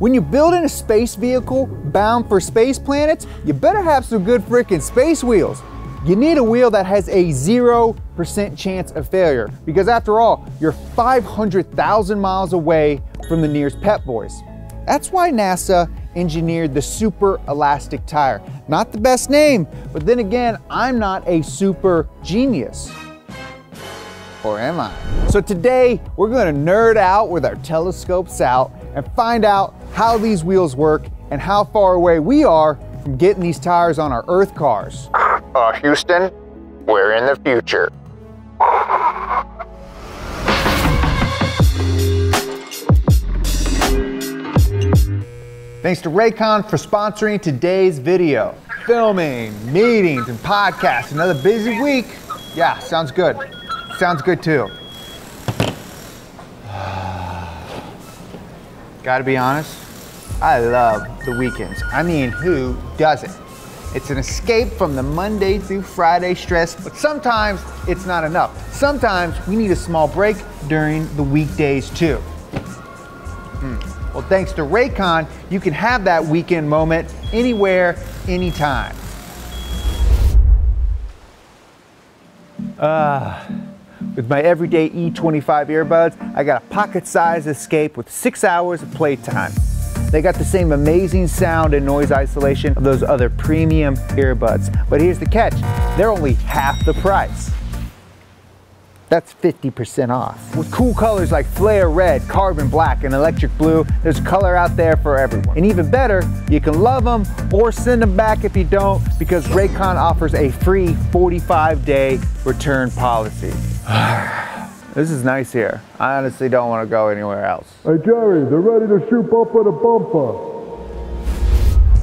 When you're building a space vehicle bound for space planets, you better have some good freaking space wheels. You need a wheel that has a 0% chance of failure because after all, you're 500,000 miles away from the nearest Pep Boys. That's why NASA engineered the super elastic tire. Not the best name, but then again, I'm not a super genius. Or am I? So today, we're gonna nerd out with our telescopes out and find out how these wheels work and how far away we are from getting these tires on our Earth cars. Uh, Houston, we're in the future. Thanks to Raycon for sponsoring today's video. Filming, meetings, and podcasts. Another busy week. Yeah, sounds good. Sounds good too. Gotta be honest, I love the weekends. I mean, who doesn't? It's an escape from the Monday through Friday stress, but sometimes it's not enough. Sometimes we need a small break during the weekdays too. Hmm. Well, thanks to Raycon, you can have that weekend moment anywhere, anytime. Ah. With my everyday E25 earbuds, I got a pocket-sized escape with six hours of playtime. They got the same amazing sound and noise isolation of those other premium earbuds. But here's the catch, they're only half the price. That's 50% off. With cool colors like flare red, carbon black, and electric blue, there's color out there for everyone. And even better, you can love them or send them back if you don't because Raycon offers a free 45 day return policy. this is nice here. I honestly don't want to go anywhere else. Hey Jerry, they're ready to shoot bumper to bumper.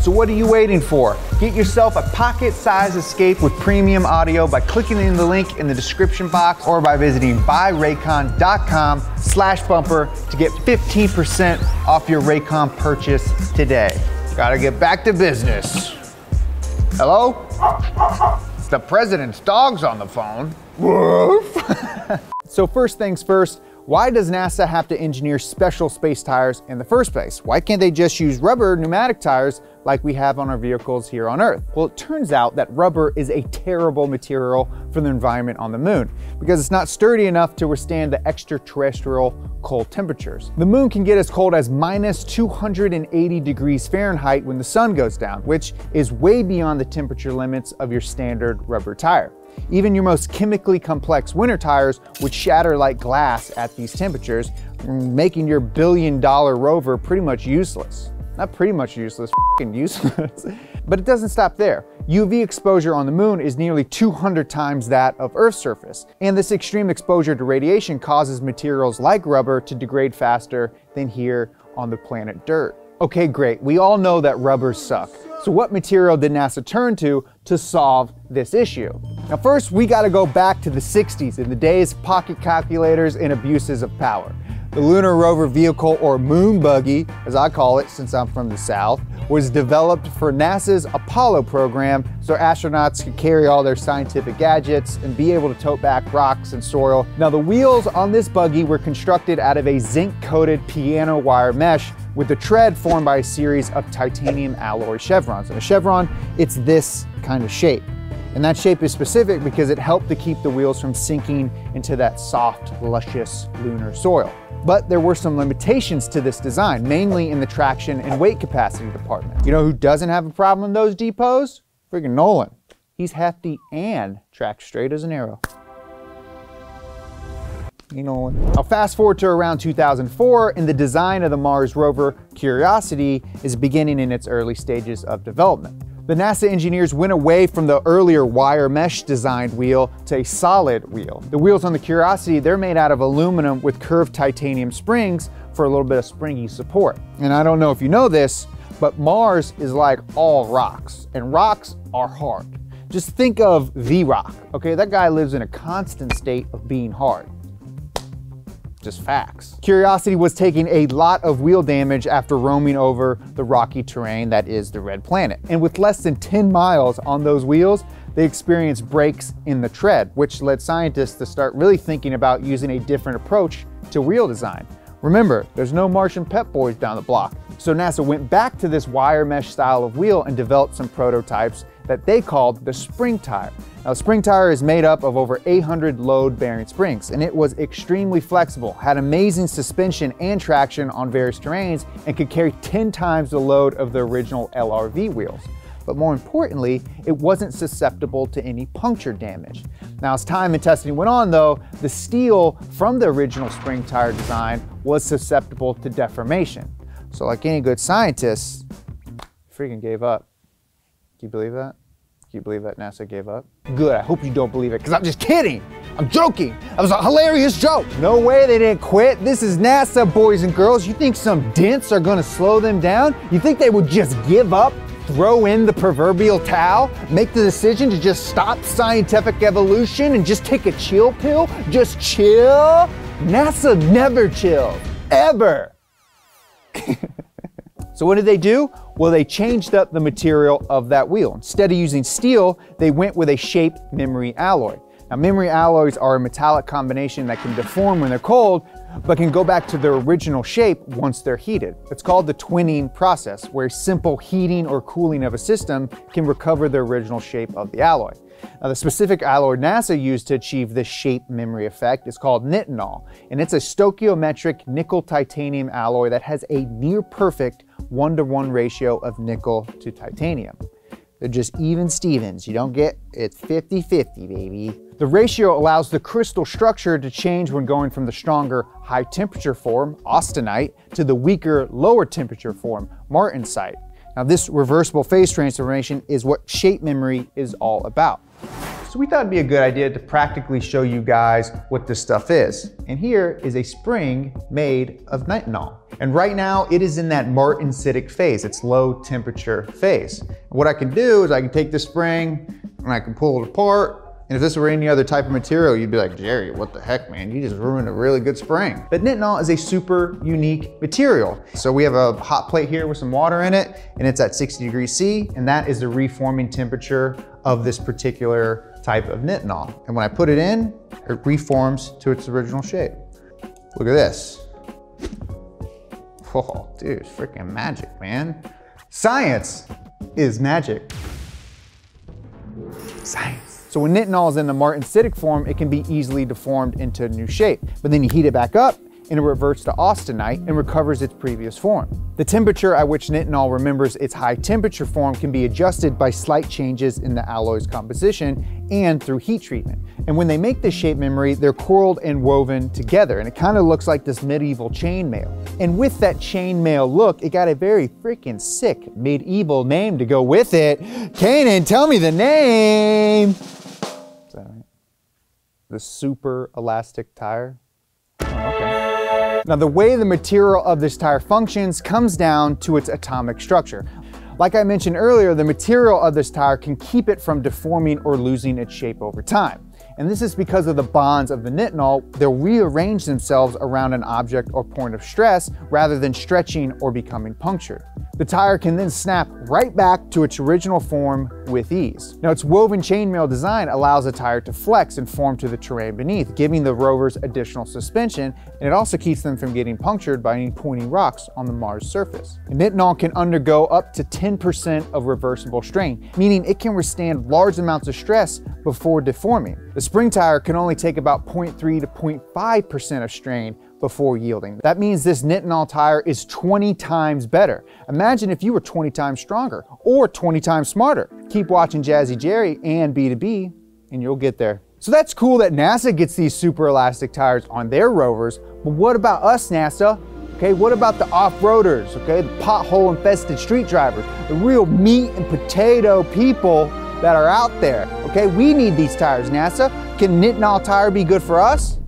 So what are you waiting for? Get yourself a pocket-sized escape with premium audio by clicking in the link in the description box or by visiting buyraycon.com slash bumper to get 15% off your Raycon purchase today. Gotta get back to business. Hello? It's the president's dog's on the phone. so first things first, why does NASA have to engineer special space tires in the first place? Why can't they just use rubber pneumatic tires like we have on our vehicles here on Earth? Well, it turns out that rubber is a terrible material for the environment on the moon because it's not sturdy enough to withstand the extraterrestrial cold temperatures. The moon can get as cold as minus 280 degrees Fahrenheit when the sun goes down, which is way beyond the temperature limits of your standard rubber tire. Even your most chemically complex winter tires would shatter like glass at these temperatures, making your billion dollar rover pretty much useless. Not pretty much useless, fing useless. but it doesn't stop there. UV exposure on the moon is nearly 200 times that of Earth's surface, and this extreme exposure to radiation causes materials like rubber to degrade faster than here on the planet dirt. Okay, great, we all know that rubbers suck. So what material did NASA turn to to solve this issue? Now first, we gotta go back to the 60s in the days of pocket calculators and abuses of power. The Lunar Rover Vehicle, or Moon Buggy, as I call it since I'm from the South, was developed for NASA's Apollo program so astronauts could carry all their scientific gadgets and be able to tote back rocks and soil. Now the wheels on this buggy were constructed out of a zinc-coated piano wire mesh with the tread formed by a series of titanium alloy chevrons. And a chevron, it's this kind of shape. And that shape is specific because it helped to keep the wheels from sinking into that soft, luscious lunar soil. But there were some limitations to this design, mainly in the traction and weight capacity department. You know who doesn't have a problem in those depots? Friggin' Nolan. He's hefty and tracks straight as an arrow you know. Now fast forward to around 2004 and the design of the Mars rover Curiosity is beginning in its early stages of development. The NASA engineers went away from the earlier wire mesh designed wheel to a solid wheel. The wheels on the Curiosity, they're made out of aluminum with curved titanium springs for a little bit of springy support. And I don't know if you know this, but Mars is like all rocks, and rocks are hard. Just think of the rock, okay? That guy lives in a constant state of being hard just facts. Curiosity was taking a lot of wheel damage after roaming over the rocky terrain that is the Red Planet. And with less than 10 miles on those wheels, they experienced breaks in the tread, which led scientists to start really thinking about using a different approach to wheel design. Remember, there's no Martian Pep Boys down the block. So NASA went back to this wire mesh style of wheel and developed some prototypes that they called the spring tire. Now, spring tire is made up of over 800 load-bearing springs, and it was extremely flexible, had amazing suspension and traction on various terrains, and could carry 10 times the load of the original LRV wheels. But more importantly, it wasn't susceptible to any puncture damage. Now, as time and testing went on though, the steel from the original spring tire design was susceptible to deformation. So like any good scientist, freaking gave up. Can you believe that? Can you believe that NASA gave up? Good, I hope you don't believe it, because I'm just kidding. I'm joking. That was a hilarious joke. No way they didn't quit. This is NASA, boys and girls. You think some dents are gonna slow them down? You think they would just give up? Throw in the proverbial towel? Make the decision to just stop scientific evolution and just take a chill pill? Just chill? NASA never chills, ever. So what did they do? Well, they changed up the material of that wheel. Instead of using steel, they went with a shape memory alloy. Now, memory alloys are a metallic combination that can deform when they're cold, but can go back to their original shape once they're heated. It's called the twinning process, where simple heating or cooling of a system can recover the original shape of the alloy. Now, the specific alloy NASA used to achieve this shape memory effect is called nitinol, and it's a stoichiometric nickel titanium alloy that has a near perfect one to one ratio of nickel to titanium. They're just even Stevens. You don't get, it's 50 50, baby. The ratio allows the crystal structure to change when going from the stronger high temperature form, austenite, to the weaker lower temperature form, martensite. Now, this reversible phase transformation is what shape memory is all about. So we thought it'd be a good idea to practically show you guys what this stuff is. And here is a spring made of nitinol. And right now it is in that martensitic phase, its low temperature phase. And what I can do is I can take this spring and I can pull it apart and if this were any other type of material, you'd be like, Jerry, what the heck, man? You just ruined a really good spring. But nitinol is a super unique material. So we have a hot plate here with some water in it, and it's at 60 degrees C, and that is the reforming temperature of this particular type of nitinol. And when I put it in, it reforms to its original shape. Look at this. Oh, dude, it's freaking magic, man. Science is magic. Science. So when nitinol is in the martensitic form, it can be easily deformed into a new shape. But then you heat it back up and it reverts to austenite and recovers its previous form. The temperature at which nitinol remembers its high temperature form can be adjusted by slight changes in the alloy's composition and through heat treatment. And when they make this shape memory, they're coiled and woven together, and it kind of looks like this medieval chainmail. And with that chainmail look, it got a very freaking sick medieval name to go with it. Kanan, tell me the name. Is that right? The super elastic tire. Now the way the material of this tire functions comes down to its atomic structure. Like I mentioned earlier, the material of this tire can keep it from deforming or losing its shape over time. And this is because of the bonds of the nitinol, they'll rearrange themselves around an object or point of stress rather than stretching or becoming punctured. The tire can then snap right back to its original form with ease. Now its woven chainmail design allows the tire to flex and form to the terrain beneath, giving the rovers additional suspension, and it also keeps them from getting punctured by any pointy rocks on the Mars surface. And nitinol can undergo up to 10% of reversible strain, meaning it can withstand large amounts of stress before deforming. The spring tire can only take about 0.3 to 0.5% of strain before yielding. That means this nitinol tire is 20 times better. Imagine if you were 20 times stronger or 20 times smarter. Keep watching Jazzy Jerry and B2B and you'll get there. So that's cool that NASA gets these super elastic tires on their rovers, but what about us, NASA? Okay, what about the off-roaders, okay, the pothole-infested street drivers, the real meat and potato people that are out there, okay? We need these tires, NASA. Can nitinol tire be good for us?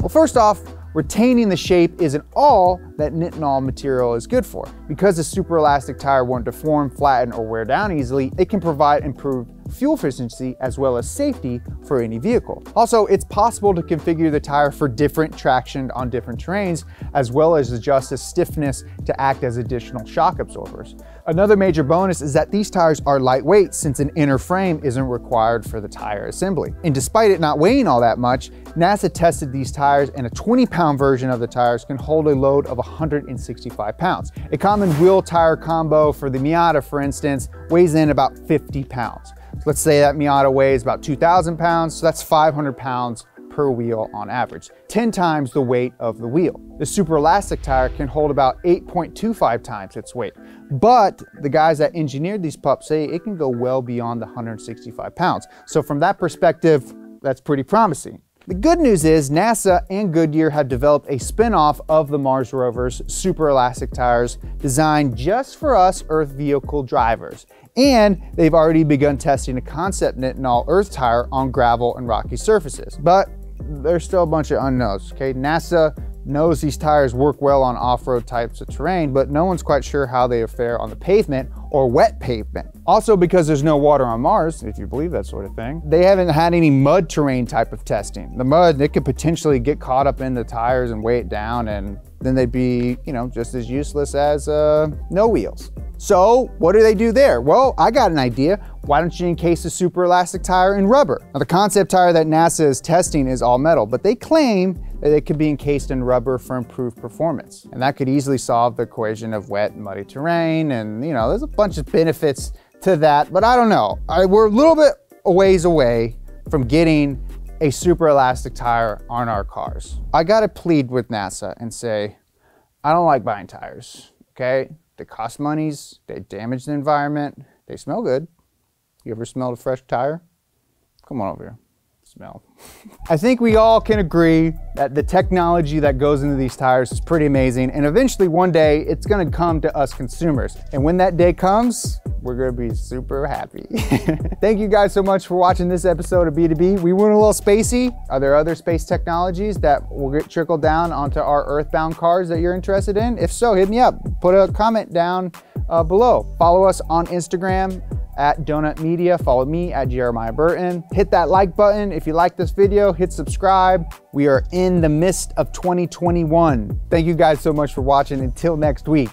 Well, first off, retaining the shape isn't all that nitinol material is good for. Because the super elastic tire won't deform, flatten, or wear down easily, it can provide improved fuel efficiency as well as safety for any vehicle. Also, it's possible to configure the tire for different traction on different terrains, as well as adjust the stiffness to act as additional shock absorbers. Another major bonus is that these tires are lightweight since an inner frame isn't required for the tire assembly. And despite it not weighing all that much, NASA tested these tires and a 20 pound version of the tires can hold a load of 165 pounds. A common wheel tire combo for the Miata, for instance, weighs in about 50 pounds. Let's say that Miata weighs about 2,000 pounds, so that's 500 pounds per wheel on average, 10 times the weight of the wheel. The super elastic tire can hold about 8.25 times its weight, but the guys that engineered these pups say it can go well beyond the 165 pounds. So from that perspective, that's pretty promising. The good news is NASA and Goodyear have developed a spin-off of the Mars rover's super elastic tires designed just for us Earth vehicle drivers. And they've already begun testing a concept Nitinol Earth tire on gravel and rocky surfaces. But there's still a bunch of unknowns, okay? NASA knows these tires work well on off-road types of terrain, but no one's quite sure how they fare on the pavement or wet pavement. Also because there's no water on Mars, if you believe that sort of thing, they haven't had any mud terrain type of testing. The mud, it could potentially get caught up in the tires and weigh it down and then they'd be, you know, just as useless as uh, no wheels. So what do they do there? Well, I got an idea. Why don't you encase a super elastic tire in rubber? Now the concept tire that NASA is testing is all metal, but they claim that it could be encased in rubber for improved performance. And that could easily solve the equation of wet and muddy terrain. And you know, there's a bunch of benefits to that, but I don't know. I, we're a little bit a ways away from getting a super elastic tire on our cars. I gotta plead with NASA and say, I don't like buying tires, okay? They cost monies, they damage the environment, they smell good. You ever smelled a fresh tire? Come on over here smell. I think we all can agree that the technology that goes into these tires is pretty amazing and eventually one day it's gonna come to us consumers. And when that day comes, we're gonna be super happy. Thank you guys so much for watching this episode of B2B. We went a little spacey. Are there other space technologies that will get trickled down onto our earthbound cars that you're interested in? If so, hit me up. Put a comment down uh, below. Follow us on Instagram at Donut Media. Follow me at Jeremiah Burton. Hit that like button if you like this video. Hit subscribe. We are in the midst of 2021. Thank you guys so much for watching. Until next week.